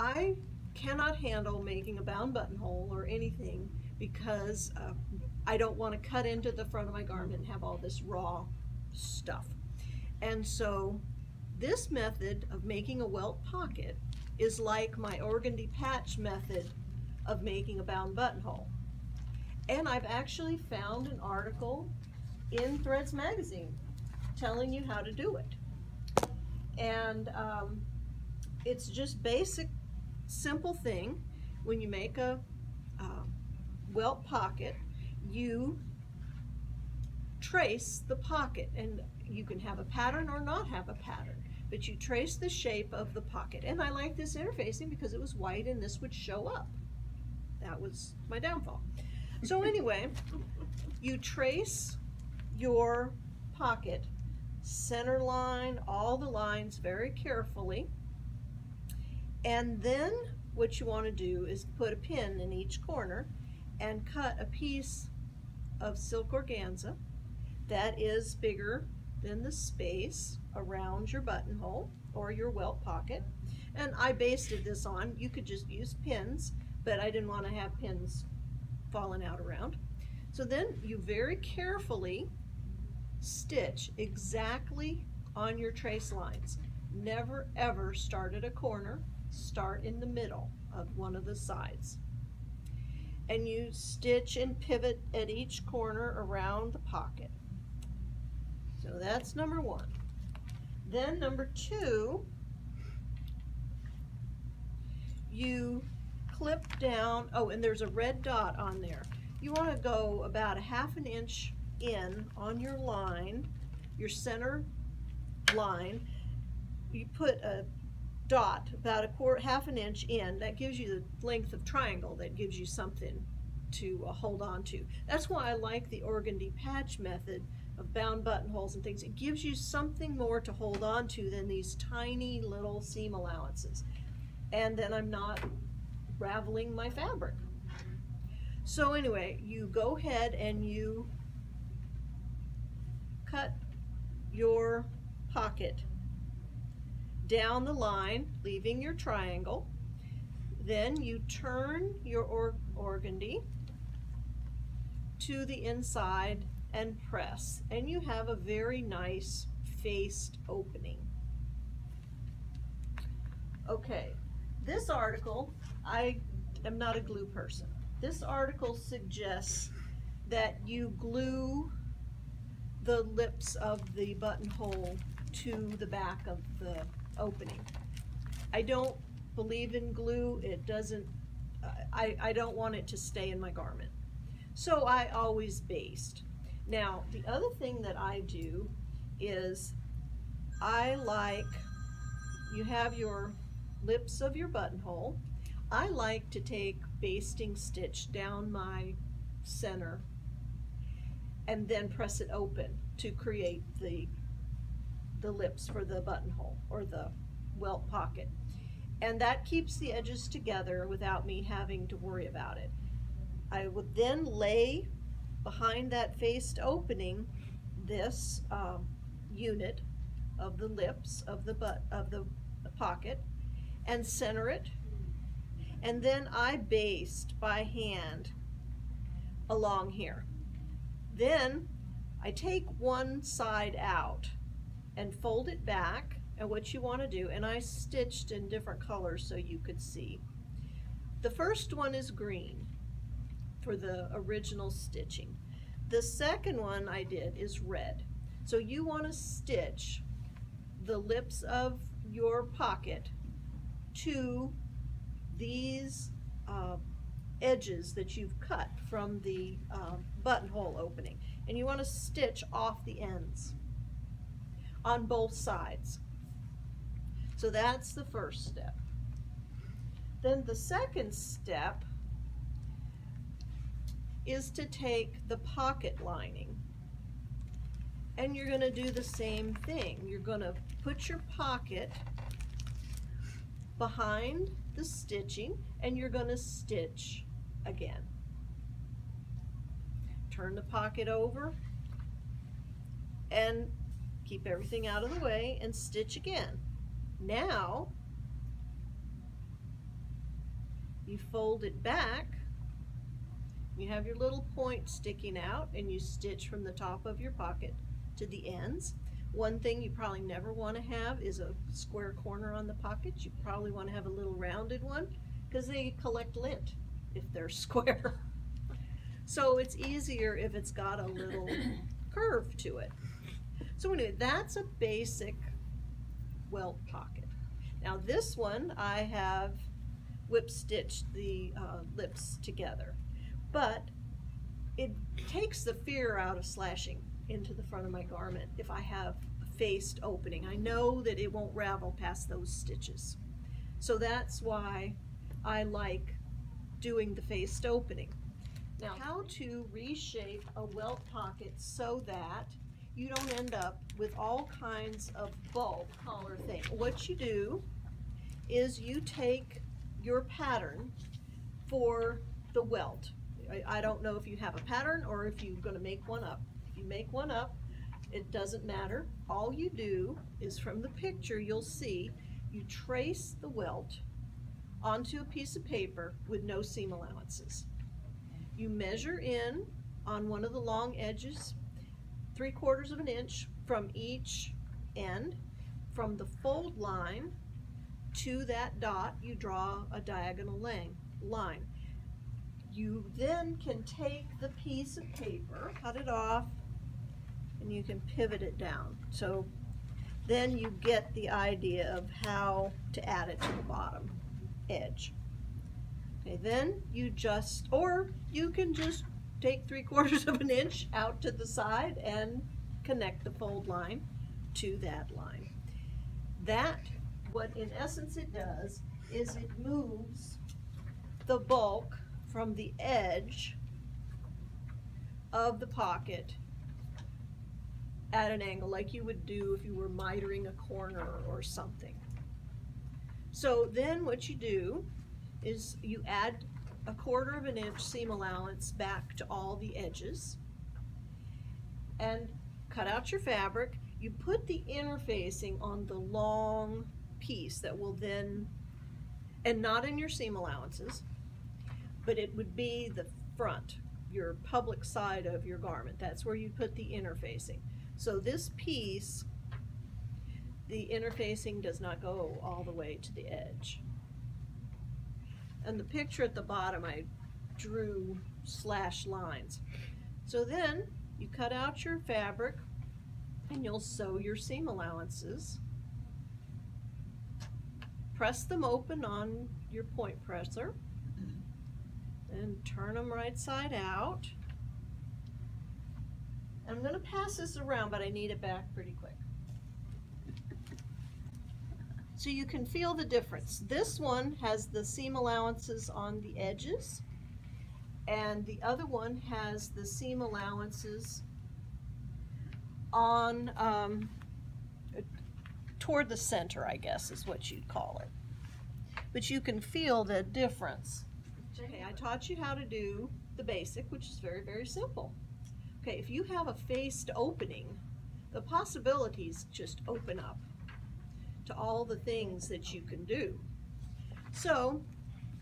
I cannot handle making a bound buttonhole or anything because uh, I don't want to cut into the front of my garment and have all this raw stuff. And so this method of making a welt pocket is like my organdy patch method of making a bound buttonhole. And I've actually found an article in Threads Magazine telling you how to do it. And um, it's just basic, simple thing. When you make a uh, welt pocket, you trace the pocket and you can have a pattern or not have a pattern but you trace the shape of the pocket. And I like this interfacing because it was white and this would show up. That was my downfall. So anyway you trace your pocket center line all the lines very carefully and then what you want to do is put a pin in each corner and cut a piece of silk organza that is bigger than the space around your buttonhole or your welt pocket. And I basted this on, you could just use pins, but I didn't want to have pins falling out around. So then you very carefully stitch exactly on your trace lines. Never ever start at a corner, start in the middle of one of the sides and you stitch and pivot at each corner around the pocket. So that's number one. Then number two, you clip down, oh, and there's a red dot on there. You want to go about a half an inch in on your line, your center line. You put a dot about a quarter, half an inch in, that gives you the length of triangle, that gives you something to uh, hold on to. That's why I like the organdy patch method of bound buttonholes and things. It gives you something more to hold on to than these tiny little seam allowances. And then I'm not raveling my fabric. So anyway, you go ahead and you cut your pocket down the line, leaving your triangle. Then you turn your or organdy to the inside and press. And you have a very nice faced opening. Okay, this article, I am not a glue person. This article suggests that you glue the lips of the buttonhole to the back of the opening. I don't believe in glue. It doesn't, I, I don't want it to stay in my garment. So I always baste. Now, the other thing that I do is I like, you have your lips of your buttonhole. I like to take basting stitch down my center and then press it open to create the the lips for the buttonhole or the welt pocket. And that keeps the edges together without me having to worry about it. I would then lay behind that faced opening this um, unit of the lips of the butt of the, the pocket and center it and then I baste by hand along here. Then I take one side out and fold it back and what you want to do, and I stitched in different colors so you could see. The first one is green for the original stitching. The second one I did is red. So you want to stitch the lips of your pocket to these uh, edges that you've cut from the uh, buttonhole opening. And you want to stitch off the ends on both sides. So that's the first step. Then the second step is to take the pocket lining and you're going to do the same thing. You're going to put your pocket behind the stitching and you're going to stitch again. Turn the pocket over and keep everything out of the way and stitch again. Now You fold it back. You have your little point sticking out and you stitch from the top of your pocket to the ends. One thing you probably never want to have is a square corner on the pocket. You probably want to have a little rounded one because they collect lint if they're square. so it's easier if it's got a little curve to it. So anyway, that's a basic welt pocket. Now this one I have whip stitched the uh, lips together, but it takes the fear out of slashing into the front of my garment if I have a faced opening. I know that it won't ravel past those stitches. So that's why I like doing the faced opening. Now how to reshape a welt pocket so that you don't end up with all kinds of bulb collar thing. What you do is you take your pattern for the welt. I, I don't know if you have a pattern or if you're going to make one up. If you make one up, it doesn't matter. All you do is from the picture you'll see you trace the welt onto a piece of paper with no seam allowances. You measure in on one of the long edges three quarters of an inch from each end. From the fold line to that dot, you draw a diagonal line. You then can take the piece of paper, cut it off, and you can pivot it down. So then you get the idea of how to add it to the bottom edge. Okay, then you just, or you can just take three quarters of an inch out to the side and connect the fold line to that line. That, what in essence it does, is it moves the bulk from the edge of the pocket at an angle like you would do if you were mitering a corner or something. So then what you do is you add a quarter of an inch seam allowance back to all the edges and cut out your fabric. You put the interfacing on the long piece that will then, and not in your seam allowances, but it would be the front, your public side of your garment. That's where you put the interfacing. So this piece, the interfacing does not go all the way to the edge and the picture at the bottom I drew slash lines. So then you cut out your fabric and you'll sew your seam allowances. Press them open on your point presser and turn them right side out. I'm going to pass this around, but I need it back pretty quick. So you can feel the difference. This one has the seam allowances on the edges and the other one has the seam allowances on um, toward the center, I guess is what you'd call it. But you can feel the difference. Okay, I taught you how to do the basic, which is very, very simple. Okay, if you have a faced opening, the possibilities just open up to all the things that you can do. So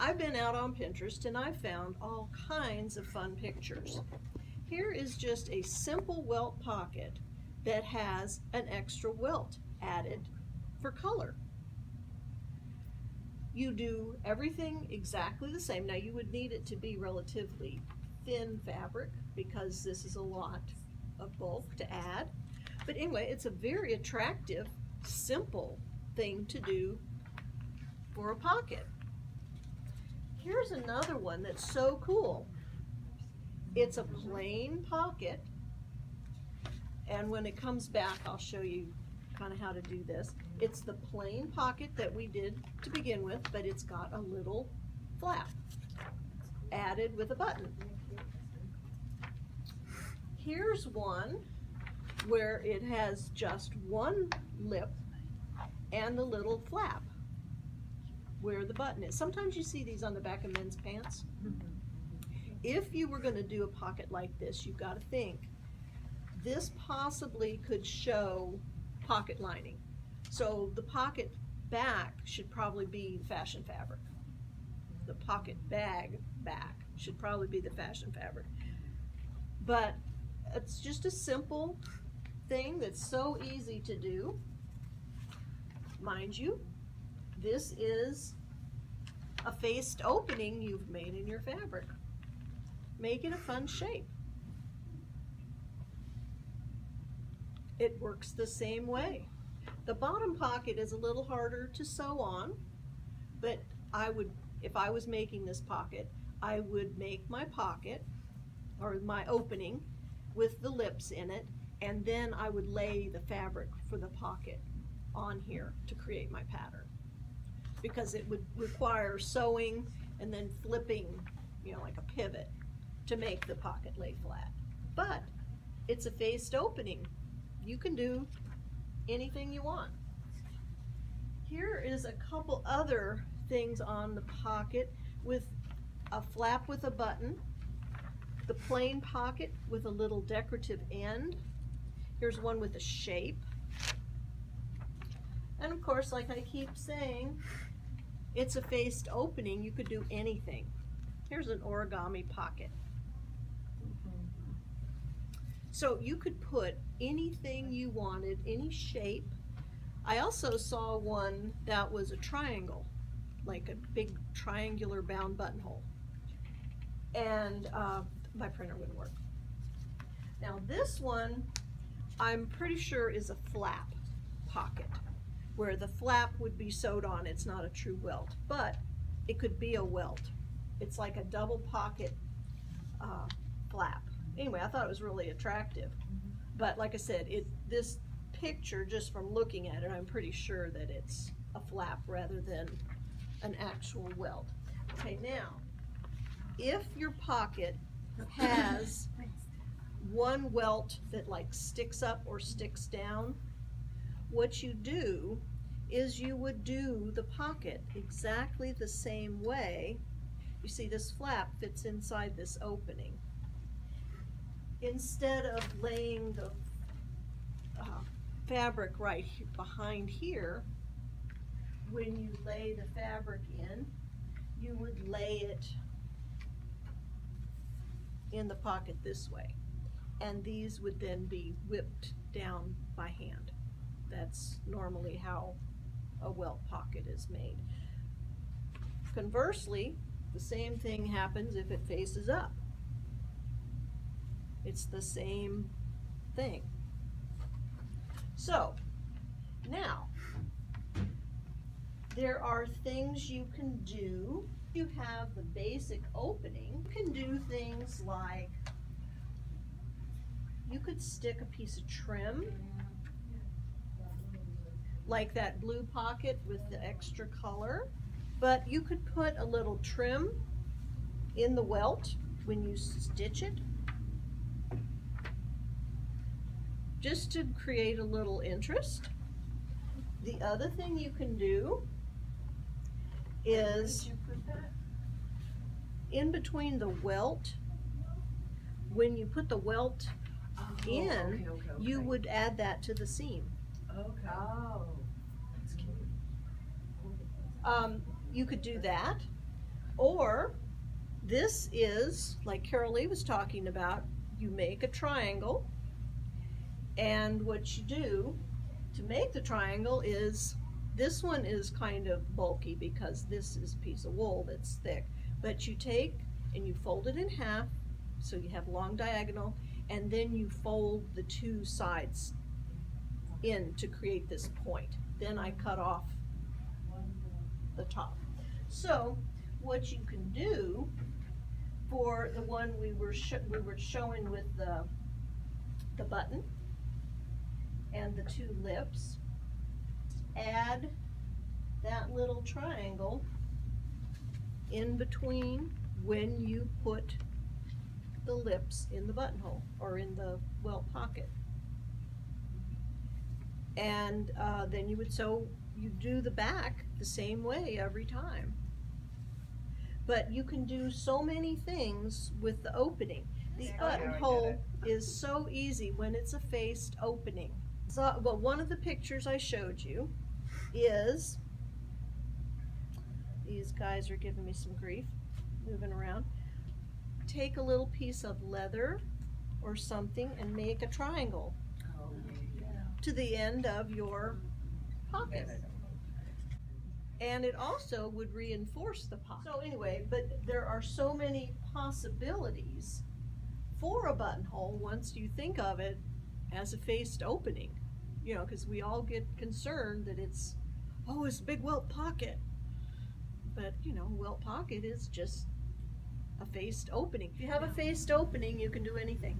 I've been out on Pinterest and I've found all kinds of fun pictures. Here is just a simple welt pocket that has an extra welt added for color. You do everything exactly the same. Now you would need it to be relatively thin fabric because this is a lot of bulk to add. But anyway, it's a very attractive, simple thing to do for a pocket. Here's another one that's so cool. It's a plain pocket and when it comes back I'll show you kind of how to do this. It's the plain pocket that we did to begin with but it's got a little flap added with a button. Here's one where it has just one lip and the little flap where the button is. Sometimes you see these on the back of men's pants. If you were going to do a pocket like this, you've got to think this possibly could show pocket lining. So the pocket back should probably be fashion fabric. the pocket bag back. Should probably be the fashion fabric. But it's just a simple thing that's so easy to do. Mind you, this is a faced opening you've made in your fabric. Make it a fun shape. It works the same way. The bottom pocket is a little harder to sew on, but I would, if I was making this pocket, I would make my pocket or my opening with the lips in it and then I would lay the fabric for the pocket on here to create my pattern. Because it would require sewing and then flipping you know like a pivot to make the pocket lay flat. But it's a faced opening. You can do anything you want. Here is a couple other things on the pocket with a flap with a button the plain pocket with a little decorative end. Here's one with a shape. And of course, like I keep saying, it's a faced opening. You could do anything. Here's an origami pocket. So you could put anything you wanted, any shape. I also saw one that was a triangle, like a big triangular bound buttonhole. And uh, my printer wouldn't work. Now this one I'm pretty sure is a flap pocket where the flap would be sewed on. It's not a true welt, but it could be a welt. It's like a double pocket uh, flap. Anyway, I thought it was really attractive. But like I said, it this picture, just from looking at it, I'm pretty sure that it's a flap rather than an actual welt. Okay, now, if your pocket has one welt that like sticks up or sticks down, what you do is you would do the pocket exactly the same way. You see this flap fits inside this opening. Instead of laying the uh, fabric right behind here, when you lay the fabric in, you would lay it in the pocket this way and these would then be whipped down by hand. That's normally how a welt pocket is made. Conversely, the same thing happens if it faces up. It's the same thing. So, now, there are things you can do. You have the basic opening. You can do things like you could stick a piece of trim like that blue pocket with the extra color but you could put a little trim in the welt when you stitch it. Just to create a little interest. The other thing you can do is in between the welt when you put the welt in, Oh, okay, okay, you would add that to the seam. Okay. Oh. That's cute. Um, you could do that, or this is, like Carol Lee was talking about, you make a triangle, and what you do to make the triangle is, this one is kind of bulky because this is a piece of wool that's thick, but you take and you fold it in half, so you have long diagonal, and then you fold the two sides in to create this point. Then I cut off the top. So what you can do for the one we were we were showing with the the button and the two lips, add that little triangle in between when you put the lips in the buttonhole or in the welt pocket. And uh, then you would sew, you do the back the same way every time. But you can do so many things with the opening. The See how I did buttonhole is so easy when it's a faced opening. So, well, one of the pictures I showed you is these guys are giving me some grief, moving around. Take a little piece of leather or something and make a triangle to the end of your pocket. And it also would reinforce the pocket. So anyway, but there are so many possibilities for a buttonhole once you think of it as a faced opening. You know, because we all get concerned that it's, oh, it's a big welt pocket. But, you know, welt pocket is just a faced opening. If you have a faced opening, you can do anything.